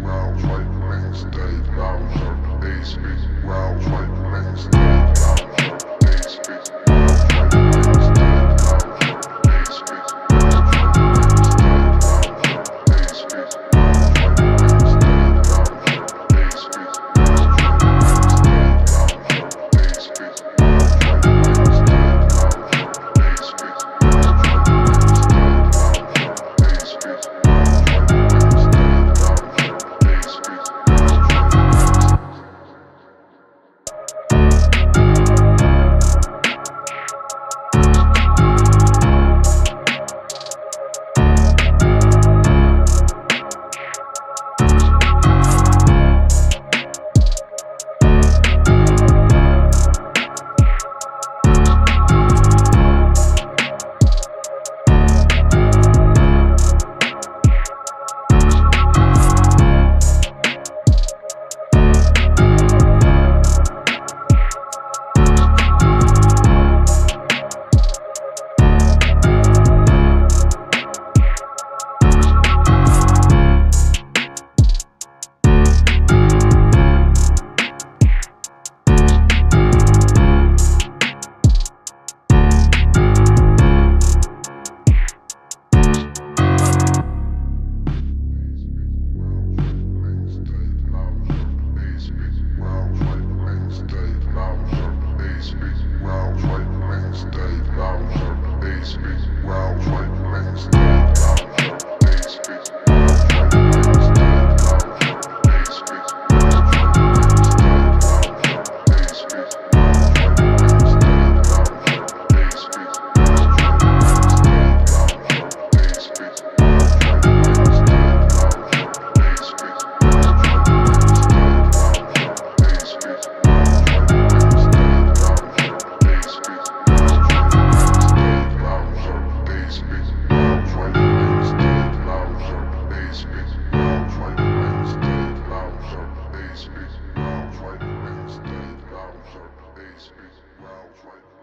Wow, right, Wednesday, Bowser, Ace, Wow, right, Wednesday, Bowser. stay loud, so they speak well, right next space, loud right